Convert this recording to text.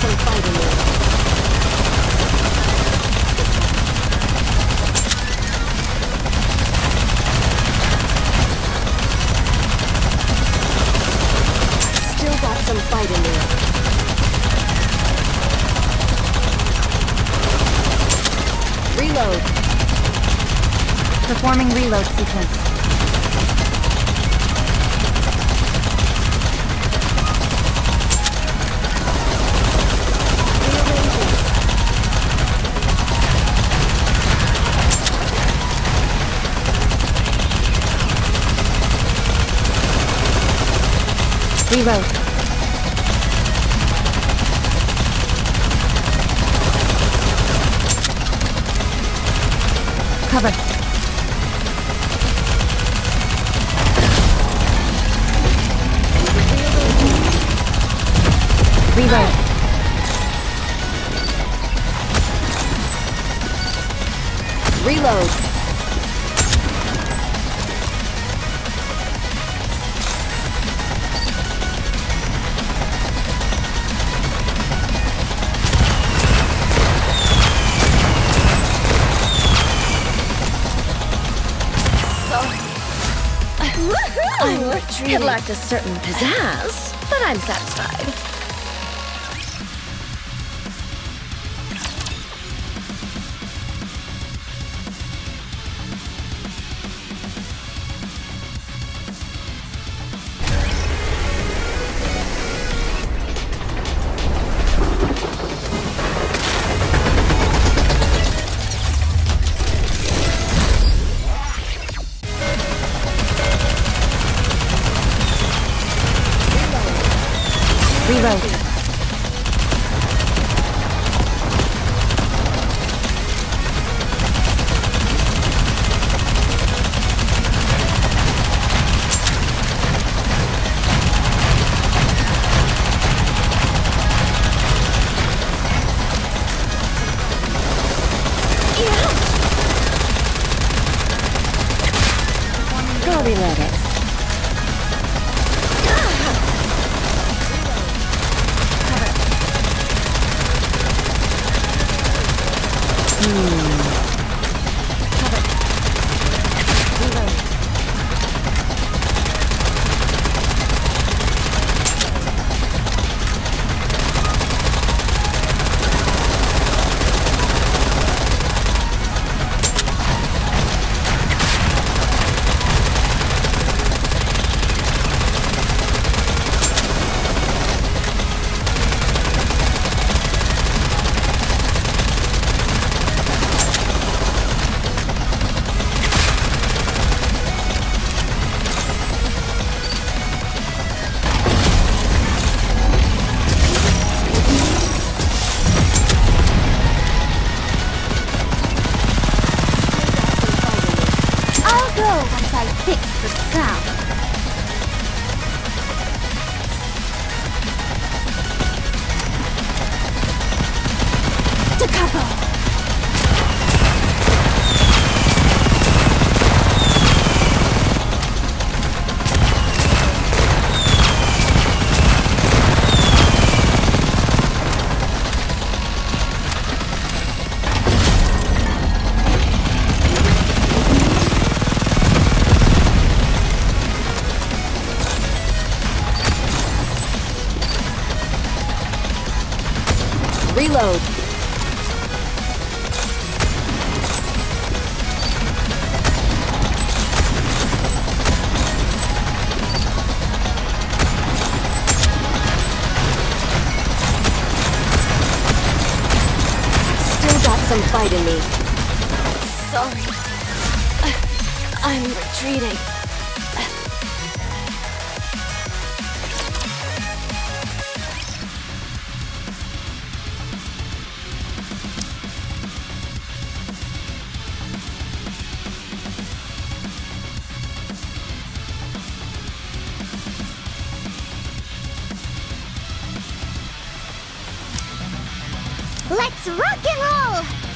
Still got some fighting there. Reload. Performing reload sequence. Reload. Cover. Reload. Reload. I'm It lacked a certain pizzazz, but I'm satisfied. Reload. Once I fix Fight in me. Sorry. I'm retreating. Let's rock and roll!